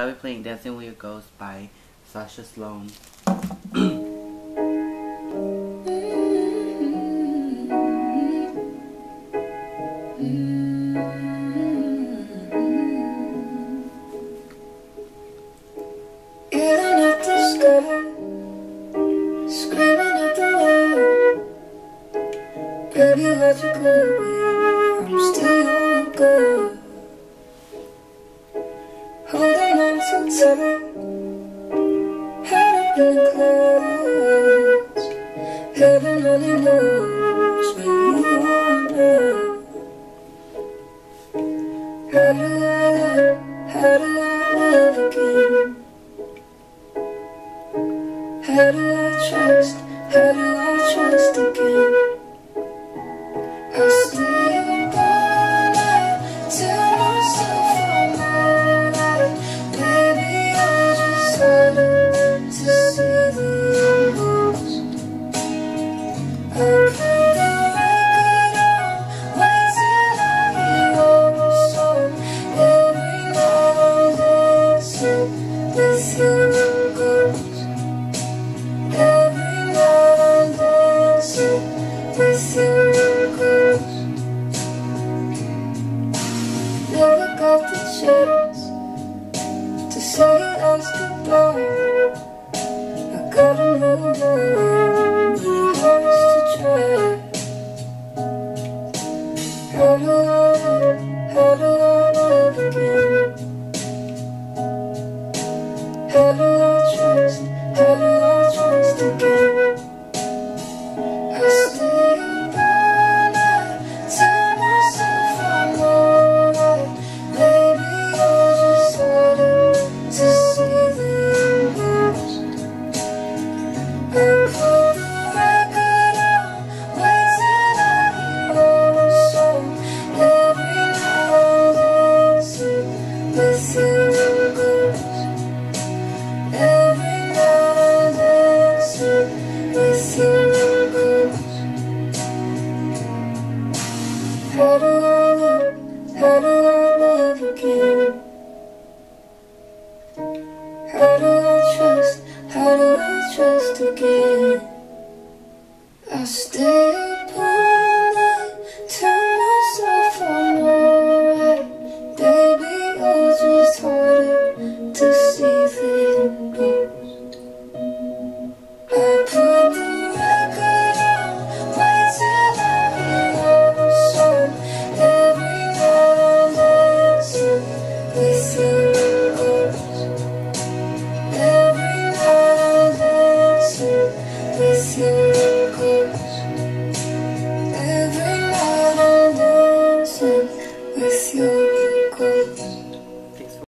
I'll be playing Dancing with Your Ghost by Sasha Sloan. Screaming at the light. Baby, let you go. I'm still your girl Heaven only knows where you are How do I love, how do I love again How do I trust, how do I trust again Never got the chance to say us goodbye. I gotta move to try. Love, how do I again? Every night I'm dancing with your